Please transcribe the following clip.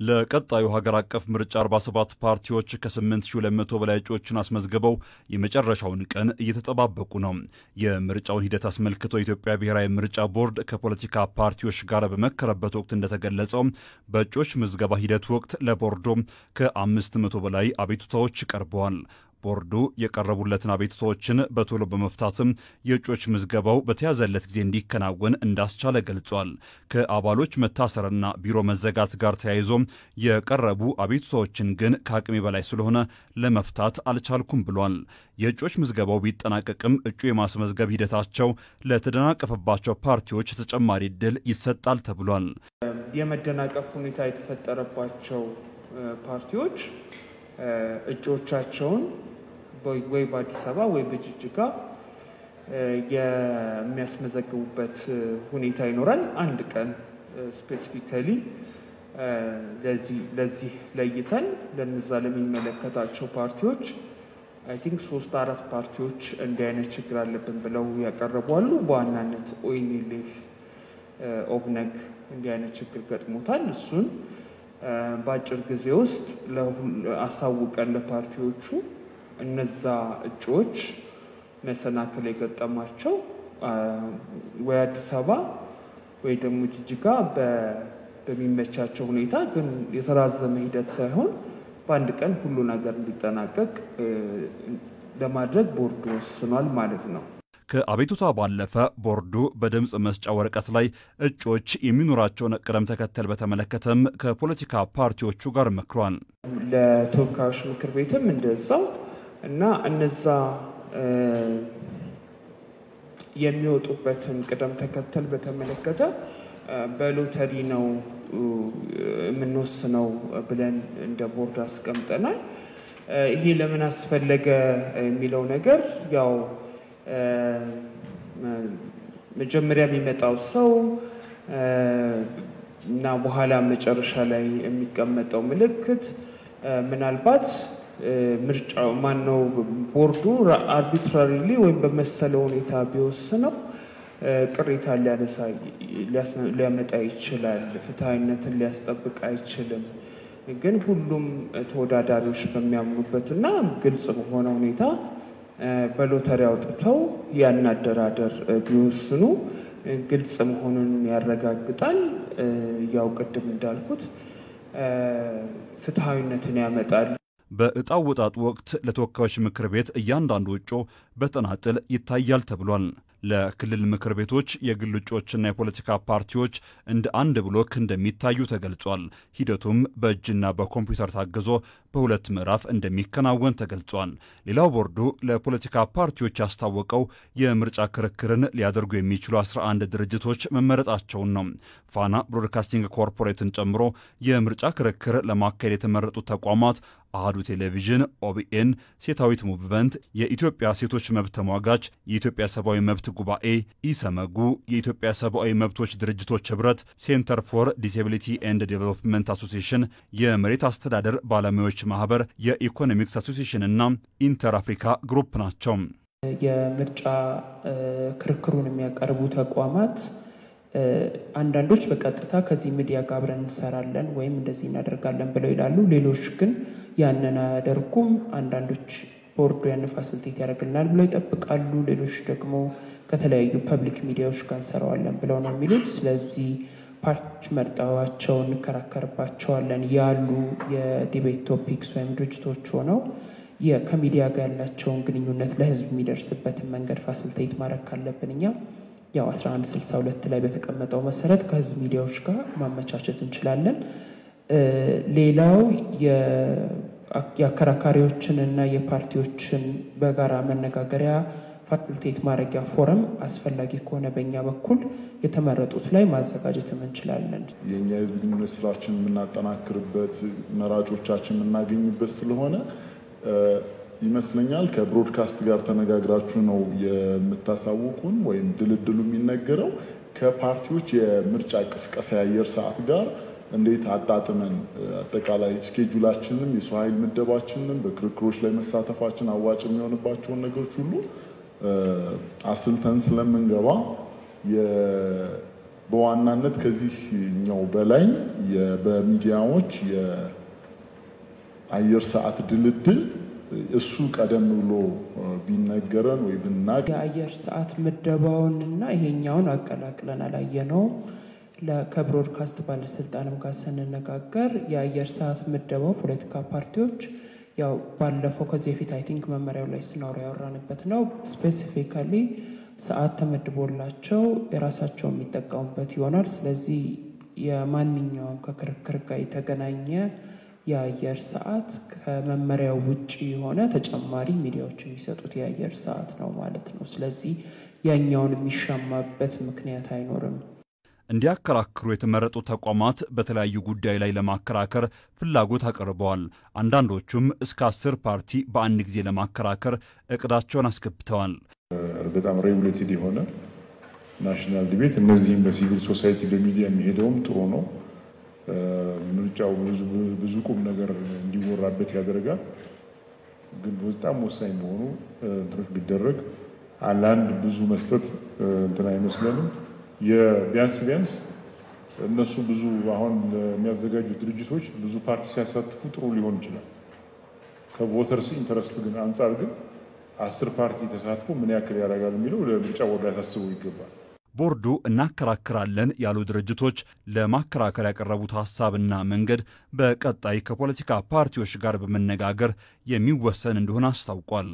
ለቀጣዩ ሀገር አቀፍ ምርጫ 47 ፓርቲዎች ከ8200 በላይ እጩዎችን አስመዝግበው የመጨረሻውን ቀን እየተጠባበቁ ነው። የምርጫውን ሂደት አስመልክቶ የኢትዮጵያ ብሔራዊ ምርጫ ቦርድ ከፖለቲካ ፓርቲዎች ጋር በመከረበት ወቅት እንደተገለጸው በእጩዎች ምዝገባ ሂደት ወቅት ለቦርዶ ከ500 በላይ አቤቱታዎች ቀርበዋል። ቦርዱ የቀረቡለትን አቤቱታዎችን በቶሎ በመፍታትም የእጩዎች ምዝገባው በተያዘለት ጊዜ እንዲከናወን እንዳስቻለ ገልጿል። ከአባሎች መታሰርና ቢሮ መዘጋት ጋር ተያይዞ የቀረቡ አቤቱታዎችን ግን ከአቅሜ በላይ ስለሆነ ለመፍታት አልቻልኩም ብሏል። የእጩዎች ምዝገባው ቢጠናቀቅም እጩ የማስመዝገብ ሂደታቸው ለተደናቀፈባቸው ፓርቲዎች ተጨማሪ እድል ይሰጣል ተብሏል። የመደናቀፍ ሁኔታ የተፈጠረባቸው ፓርቲዎች እጩዎቻቸውን ወይ በአዲስ አበባ ወይ በጅጅጋ የሚያስመዘግቡበት ሁኔታ ይኖራል። አንድ ቀን specifically ለዚህ ለይተን ለነዛ ለሚመለከታቸው ፓርቲዎች I think ሶስት አራት ፓርቲዎች እንዲህ አይነት ችግር አለብን ብለው ያቀረቡ በዋናነት ONLF፣ ኦብነግ እንዲህ አይነት ችግር ገጥሞታል። እሱን በአጭር ጊዜ ውስጥ አሳውቀን ለፓርቲዎቹ እነዛ እጩዎች መሰናክል የገጠማቸው ወይ አዲስ አበባ ወይ ደግሞ ጅጅጋ በሚመቻቸው ሁኔታ ግን የተራዘመ ሂደት ሳይሆን በአንድ ቀን ሁሉ ነገር እንዲጠናቀቅ ለማድረግ ቦርዱ ወስኗል ማለት ነው። ከአቤቱታ ባለፈ ቦርዱ በድምፅ መስጫ ወረቀት ላይ እጩዎች የሚኖራቸውን ቅደም ተከተል በተመለከተም ከፖለቲካ ፓርቲዎቹ ጋር መክሯል። ለተወካዮች ምክር ቤትም እንደዛው እና እነዛ የሚወጡበትን ቅደም ተከተል በተመለከተ በሎተሪ ነው የምንወስነው ብለን እንደ ቦርድ አስቀምጠናል። ይሄ ለምን አስፈለገ የሚለው ነገር ያው መጀመሪያ የሚመጣው ሰው እና በኋላ መጨረሻ ላይ የሚቀመጠው ምልክት ምናልባት ምርጫው ማነው ቦርዱ አርቢትራሪሊ ወይም በመሰለው ሁኔታ ቢወስነው ቅሬታ ሊያነሳ ሊያመጣ ይችላል። ፍትሐዊነትን ሊያስጠብቅ አይችልም። ግን ሁሉም ተወዳዳሪዎች በሚያምኑበት እና ግልጽ በሆነ ሁኔታ በሎተሪ አውጥተው ያን አደራደር ቢወስኑ ግልጽ መሆኑን ያረጋግጣል። ያው ቅድም እንዳልኩት ፍትሐዊነትን ያመጣል። በዕጣ ወጣጡ ወቅት ለተወካዮች ምክር ቤት እያንዳንዱ እጩ በተናጥል ይታያል ተብሏል። ለክልል ምክር ቤቶች የግል እጩዎችና የፖለቲካ ፓርቲዎች እንደ አንድ ብሎክ እንደሚታዩ ተገልጿል። ሂደቱም በእጅና በኮምፒውተር ታግዞ በሁለት ምዕራፍ እንደሚከናወን ተገልጿል። ሌላው ቦርዱ ለፖለቲካ ፓርቲዎች ያስታወቀው የምርጫ ክርክርን ሊያደርጉ የሚችሉ 11 ድርጅቶች መመረጣቸውን ነው። ፋና Broadcasting Corporate ን ጨምሮ የምርጫ ክርክር ለማካሄድ የተመረጡት ተቋማት አህዱ ቴሌቪዥን፣ OBN፣ ሴታዊት Movement፣ የኢትዮጵያ ሴቶች መብት ተሟጋች፣ የኢትዮጵያ ሰብአዊ መብት ጉባኤ፣ ኢሰመጉ፣ የኢትዮጵያ ሰብአዊ መብቶች ድርጅቶች ህብረት፣ Center for Disability and Development Association፣ የመሬት አስተዳደር ባለሙያዎች ማህበር፣ የ Economics Association እና Inter Africa Group ናቸው። የምርጫ ክርክሩን የሚያቀርቡ ተቋማት አንዳንዶች በቀጥታ ከዚህ ሚዲያ ጋር አብረን እንሰራለን ወይም እንደዚህ እናደርጋለን ብለው ይላሉ። ሌሎች ግን ያንን አያደርጉም። አንዳንዶች ቦርዱ ያን facilitate ያደርግልናል ብለው ይጠብቃሉ። ሌሎች ደግሞ ከተለያዩ public ሚዲያዎች ጋር እንሰራዋለን ብለው ነው የሚሉት። ስለዚህ ፓርቲዎች መርጠዋቸው እንከራከርባቸዋለን ያሉ የዲቤት ቶፒክስ ወይም ድርጅቶች ሆነው ከሚዲያ ጋር ያላቸውን ግንኙነት ለህዝብ የሚደርስበትን መንገድ ፋሲሊቴት ማድረግ ካለብን እኛ ያው 1162 ላይ በተቀመጠው መሰረት ከህዝብ ሚዲያዎች ጋር ማመቻቸት እንችላለን። ሌላው የአከራካሪዎችን እና የፓርቲዎችን በጋራ መነጋገሪያ ፋሲሊቴት ማድረጊያ ፎረም አስፈላጊ ከሆነ በእኛ በኩል የተመረጡት ላይ ማዘጋጀትም እንችላለን። የእኛ የህዝብ ግንኙነት ስራችን የምናጠናክርበት መራጮቻችን የምናገኝበት ስለሆነ ይመስለኛል ከብሮድካስት ጋር ተነጋግራችሁ ነው የምታሳውቁን ወይም ድልድሉ የሚነገረው ከፓርቲዎች የምርጫ ቅስቀሳ የአየር ሰዓት ጋር እንዴት አጣጥመን አጠቃላይ ስኬጁላችንም የሰው ኃይል ምደባችንም በክርክሮች ላይ መሳተፋችን አዋጭ የሚሆንባቸውን ነገሮች ሁሉ አስልተን ስለምንገባ በዋናነት ከዚህኛው በላይ በሚዲያዎች የአየር ሰዓት ድልድል እሱ ቀደም ብሎ ቢነገረን ወይ ብናቅ የአየር ሰዓት ምደባውን እና ይሄኛውን አቀላቅለን አላየነውም። ከብሮድካስት ባለስልጣንም ጋር ስንነጋገር የአየር ሰዓት ምደባው ፖለቲካ ፓርቲዎች ያው ባለፈው ከዚህ በፊት I think መመሪያው ላይ ስናወራ ያወራንበት ነው። specifically ሰዓት ተመድቦላቸው የራሳቸው የሚጠቀሙበት ይሆናል። ስለዚህ የማንኛውም ከክርክር ጋር የተገናኘ የአየር ሰዓት ከመመሪያው ውጭ የሆነ ተጨማሪ ሚዲያዎች የሚሰጡት የአየር ሰዓት ነው ማለት ነው። ስለዚህ ያኛውን የሚሻማበት ምክንያት አይኖርም። እንዲያከራክሩ የተመረጡ ተቋማት በተለያዩ ጉዳይ ላይ ለማከራከር ፍላጎት አቅርበዋል። አንዳንዶቹም እስከ አስር ፓርቲ በአንድ ጊዜ ለማከራከር እቅዳቸውን አስገብተዋል። በጣም regulated የሆነ national debate እነዚህም በ civil society በሚዲያ የሚሄደውም ጥሩ ነው። ምርጫው ብዙ ቁም ነገር እንዲወራበት ያደርጋል። ግን በጣም ወሳኝ በሆኑ እንትኖች ቢደረግ ለአንድ ብዙ መስጠት እንትን አይመስለንም። የቢያንስ ቢያንስ እነሱ ብዙ አሁን የሚያዘጋጁ ድርጅቶች ብዙ ፓርቲ ሲያሳትፉ ጥሩ ሊሆን ይችላል። ከ voters interest ግን አንጻር ግን አስር ፓርቲ ተሳትፎ ምን ያክል ያደርጋል የሚለው ለምርጫ ቦርድ ያሳስበው ይገባል። ቦርዱ እናከራክራለን ያሉ ድርጅቶች ለማከራከር ያቀረቡት ሀሳብና መንገድ በቀጣይ ከፖለቲካ ፓርቲዎች ጋር በመነጋገር የሚወሰን እንደሆነ አስታውቋል።